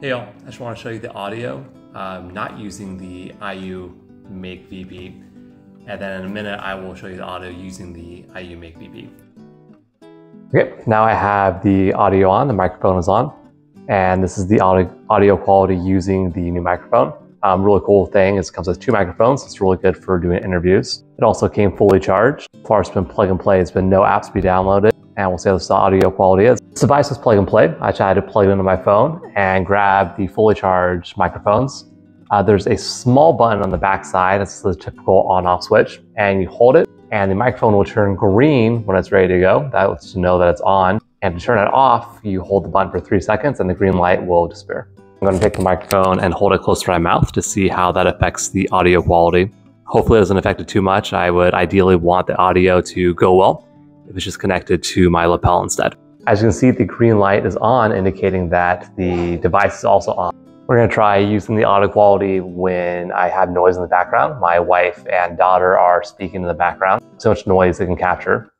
Hey y'all, I just want to show you the audio. I'm not using the IU Make VP. And then in a minute, I will show you the audio using the Iumakevp. Okay, now I have the audio on, the microphone is on. And this is the audio, audio quality using the new microphone. Um, really cool thing is it comes with two microphones. It's really good for doing interviews. It also came fully charged. As far as it's been plug and play, it's been no apps to be downloaded. And we'll see how this audio quality is. This device is plug and play. I tried to plug it into my phone and grab the fully charged microphones. Uh, there's a small button on the back side. It's the typical on-off switch. And you hold it and the microphone will turn green when it's ready to go. That lets you know that it's on. And to turn it off, you hold the button for three seconds and the green light will disappear. I'm gonna take the microphone and hold it close to my mouth to see how that affects the audio quality. Hopefully it doesn't affect it too much. I would ideally want the audio to go well it's just connected to my lapel instead. As you can see, the green light is on, indicating that the device is also on. We're gonna try using the audio quality when I have noise in the background. My wife and daughter are speaking in the background. So much noise they can capture.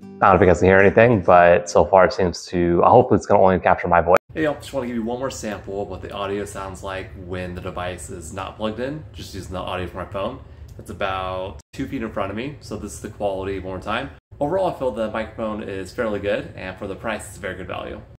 I don't know if you guys can hear anything, but so far it seems to, hopefully it's gonna only capture my voice. Hey, I just wanna give you one more sample of what the audio sounds like when the device is not plugged in, just using the audio from my phone. It's about two feet in front of me, so this is the quality one more time. Overall, I feel the microphone is fairly good, and for the price, it's a very good value.